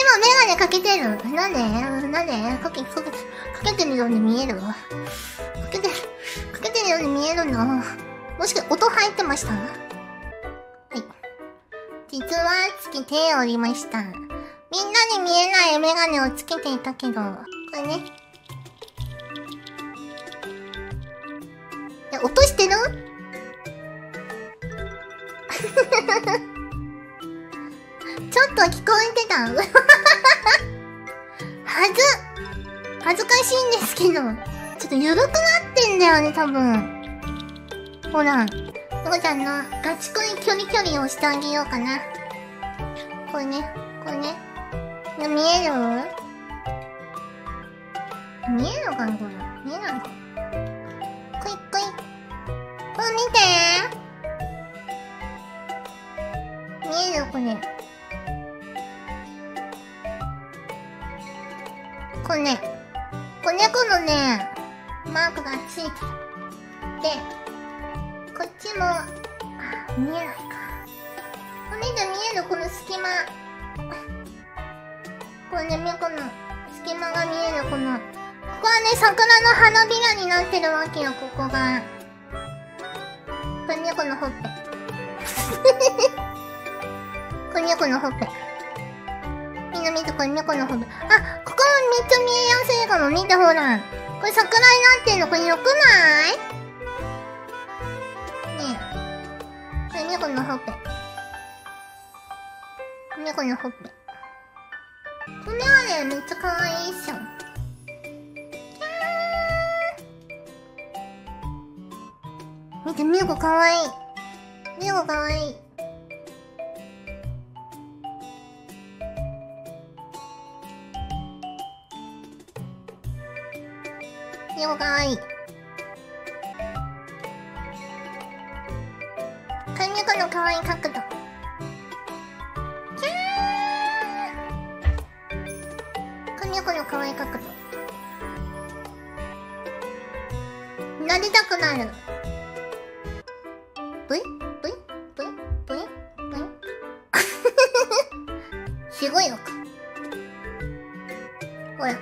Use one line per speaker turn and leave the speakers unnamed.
今メガネかけてる。なんで？なんで？かけ、かけ、かけてるように見えるかけて、かけてるように見えるの？もしか音入ってました？はい。実はつけておりました。みんなに見えないメガネをつけていたけど、これね。え、落としてる？ちょっと聞こえてた はず恥ずかしいんですけど。ちょっと緩くなってんだよね、多分。ほら、のこちゃんのガチ恋距離距離をしてあげようかな。これね、これね。見える？見えるかなこれ。見えないか。クイックイ。これ見て見える？これ。これね、子猫のね、マークがついてる。で、こっちも、あ、見えないか。これで見えるこの隙間。これね、猫の隙間が見えるこの、ここはね、桜の花びらになってるわけよ、ここが。これ猫のほっぺ。これ猫のほっぺ。みんな見てこれ猫のほっぺ。あ、ここもめっちゃ見えやすいかも。見てほら。これ桜になってんの。これよくない？ねえ。これ猫のほっぺ。猫のほっぺ。これはね、めっちゃ可愛いっしょ。見て、みよこかわいい。みよこかわいい。よかわいい。髪の毛の可愛い角度。キャー髪の毛の可愛い角度。撫でたくなる。ブイ？ブイ？ブイ？ブイ？ブイ？すごいのか。ほら。